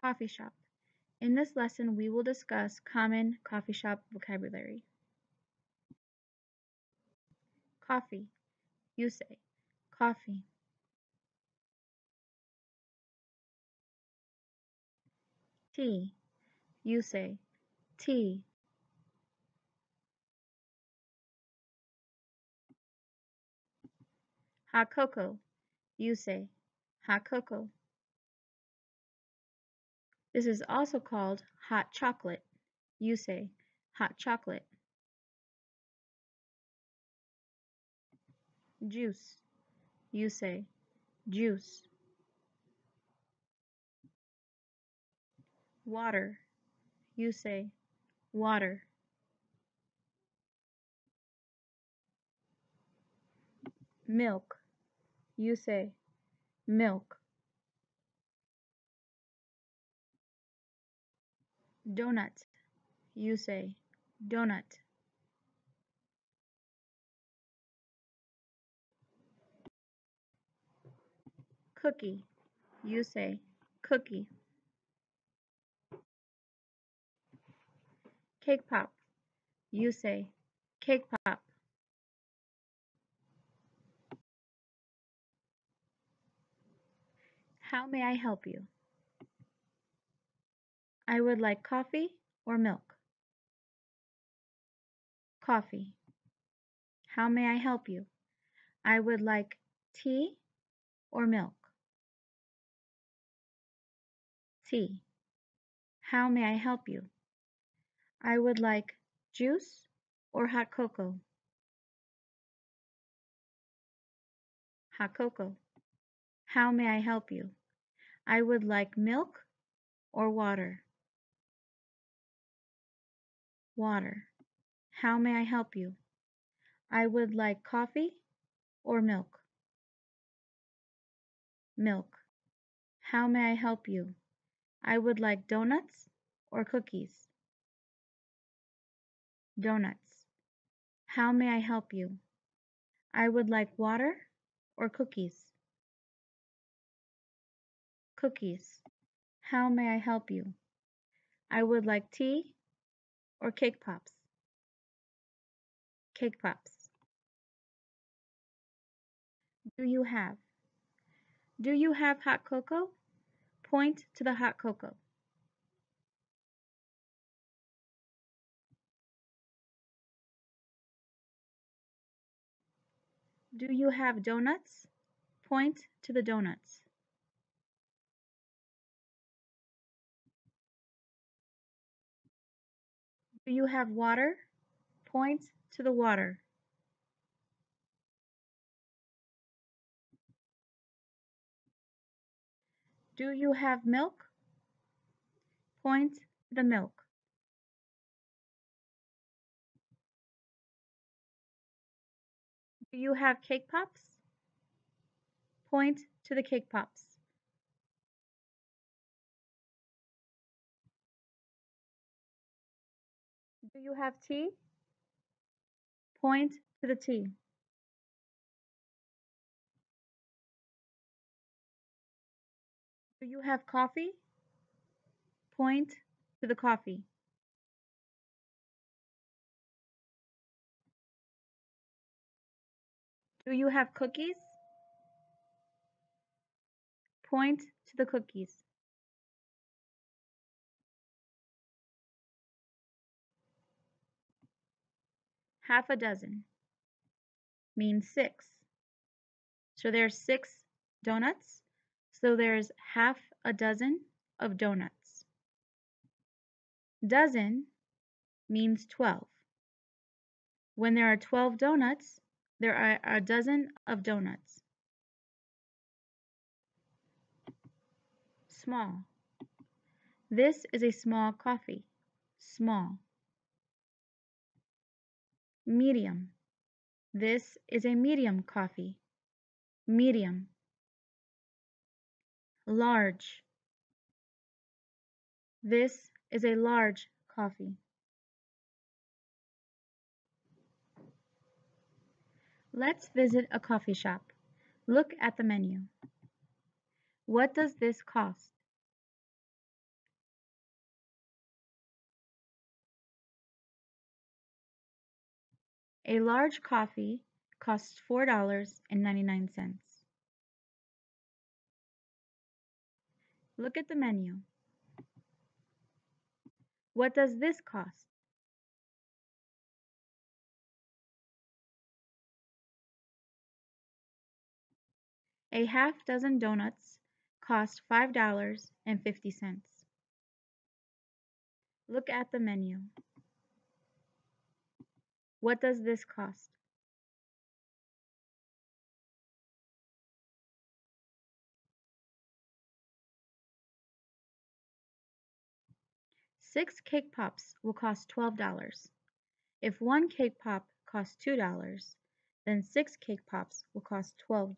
Coffee shop. In this lesson, we will discuss common coffee shop vocabulary. Coffee. You say coffee. Tea. You say tea. Hot cocoa. You say hot cocoa. This is also called hot chocolate. You say hot chocolate. Juice. You say juice. Water. You say water. Milk. You say milk. Donut. You say donut. Cookie. You say cookie. Cake pop. You say cake pop. How may I help you? I would like coffee or milk. Coffee. How may I help you? I would like tea or milk. Tea. How may I help you? I would like juice or hot cocoa. Hot cocoa. How may I help you? I would like milk or water. Water. How may I help you? I would like coffee or milk. Milk. How may I help you? I would like donuts or cookies. Donuts. How may I help you? I would like water or cookies. Cookies. How may I help you? I would like tea or cake pops. Cake pops. Do you have? Do you have hot cocoa? Point to the hot cocoa. Do you have donuts? Point to the donuts. Do you have water? Point to the water. Do you have milk? Point to the milk. Do you have cake pops? Point to the cake pops. Do you have tea? Point to the tea. Do you have coffee? Point to the coffee. Do you have cookies? Point to the cookies. Half a dozen means six. So there's six donuts. So there's half a dozen of donuts. Dozen means 12. When there are 12 donuts, there are a dozen of donuts. Small. This is a small coffee. Small. Medium. This is a medium coffee. Medium. Large. This is a large coffee. Let's visit a coffee shop. Look at the menu. What does this cost? A large coffee costs $4.99. Look at the menu. What does this cost? A half dozen donuts cost $5.50. Look at the menu. What does this cost? Six cake pops will cost $12. If one cake pop costs $2, then six cake pops will cost $12.